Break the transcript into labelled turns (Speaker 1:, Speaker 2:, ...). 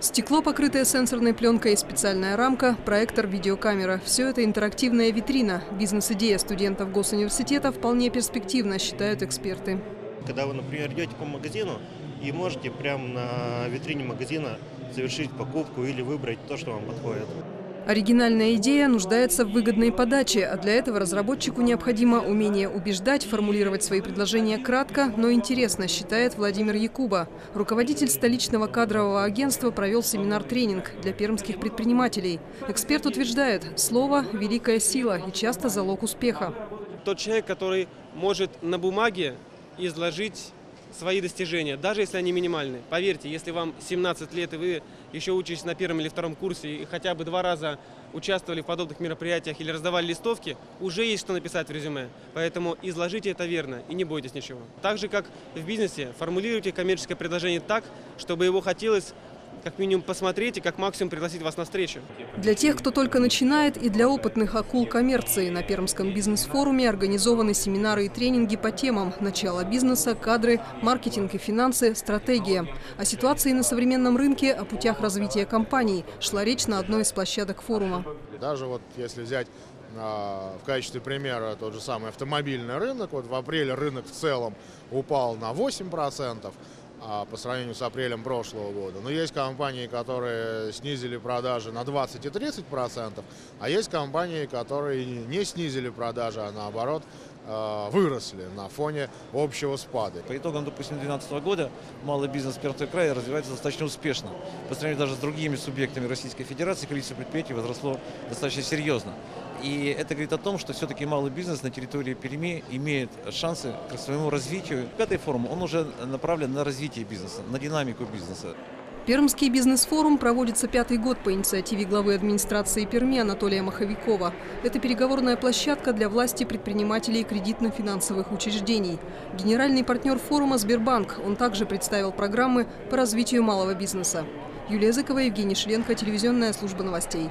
Speaker 1: Стекло, покрытое сенсорной пленкой, специальная рамка, проектор, видеокамера – все это интерактивная витрина. Бизнес-идея студентов госуниверситета вполне перспективна, считают эксперты.
Speaker 2: Когда вы, например, идете по магазину и можете прямо на витрине магазина совершить покупку или выбрать то, что вам подходит.
Speaker 1: Оригинальная идея нуждается в выгодной подаче, а для этого разработчику необходимо умение убеждать, формулировать свои предложения кратко, но интересно, считает Владимир Якуба. Руководитель столичного кадрового агентства провел семинар-тренинг для пермских предпринимателей. Эксперт утверждает, слово – великая сила и часто залог успеха.
Speaker 3: Тот человек, который может на бумаге изложить свои достижения, даже если они минимальные. Поверьте, если вам 17 лет и вы еще учитесь на первом или втором курсе и хотя бы два раза участвовали в подобных мероприятиях или раздавали листовки, уже есть что написать в резюме. Поэтому изложите это верно и не бойтесь ничего. Так же, как в бизнесе, формулируйте коммерческое предложение так, чтобы его хотелось как минимум посмотреть и как максимум пригласить вас на встречу.
Speaker 1: Для тех, кто только начинает, и для опытных акул коммерции на Пермском бизнес-форуме организованы семинары и тренинги по темам «Начало бизнеса», «Кадры», «Маркетинг и финансы», «Стратегия». О ситуации на современном рынке, о путях развития компаний шла речь на одной из площадок форума.
Speaker 4: Даже вот если взять а, в качестве примера тот же самый автомобильный рынок, вот в апреле рынок в целом упал на 8%, а, по сравнению с апрелем прошлого года. Но есть компании, которые снизили продажи на 20 и 30 процентов, а есть компании, которые не снизили продажи, а наоборот а, выросли на фоне общего спада.
Speaker 5: По итогам, допустим, 2012 года малый бизнес Пермского края развивается достаточно успешно. По сравнению даже с другими субъектами Российской Федерации количество предприятий возросло достаточно серьезно. И это говорит о том, что все-таки малый бизнес на территории Перми имеет шансы к своему развитию. Пятый форум, он уже направлен на развитие бизнеса, на динамику бизнеса.
Speaker 1: Пермский бизнес-форум проводится пятый год по инициативе главы администрации Перми Анатолия Маховикова. Это переговорная площадка для власти предпринимателей кредитно-финансовых учреждений. Генеральный партнер форума Сбербанк. Он также представил программы по развитию малого бизнеса. Юлия Языкова, Евгений Шленко, телевизионная служба новостей.